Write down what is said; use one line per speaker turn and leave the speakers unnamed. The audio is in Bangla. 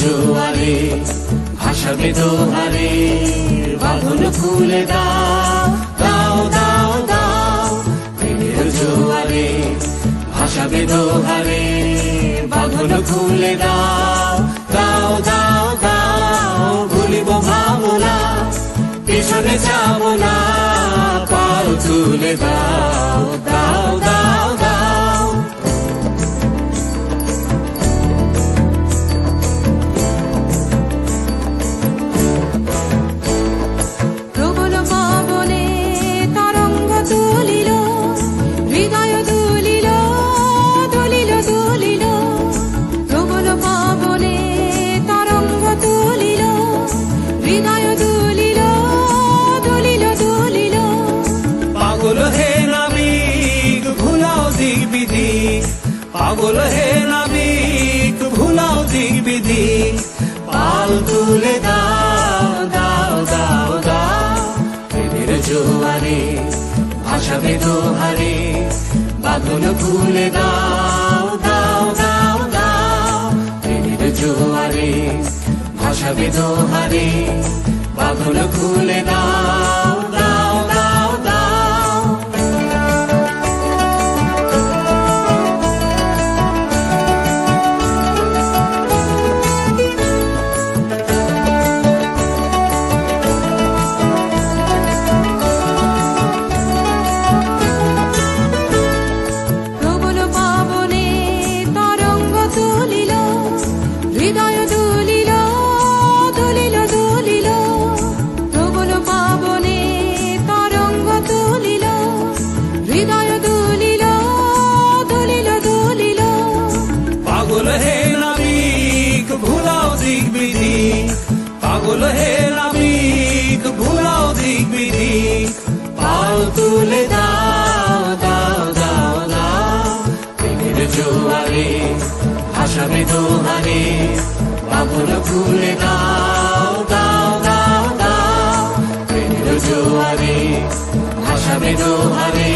জোয়ারে ভাসাবে দোহারে বাঁধন খুলে দাও দাও দাও দাও। প্রেমের জোয়ারে ভাসাবে দোহারে বাঁধন খুলে দাও দাও দাও দাও। ভুলিব ভাবনা, পেছনে যাব না পাল তুলে দাও। পাগল হে নাবিক, ভুলাও দিক বিধি পাল তুলে দাও দাও দাও দাও। প্রেমের জোয়ারে, ভাসাবে দোহারে। বাদল খুলে দাও দাও দাও দাও। প্রেমের জোয়ারে, ভাসাবে দোহারে। খুলে দাও। দিক পাগল হে নাবিক, ভুলাও পাল তুলে দাও দাও দাও দাও। জোয়ারে, ভাসাবে দোহারে। পাগল খুলে দাও দাও দাও দাও। জোয়ারে দোহারে।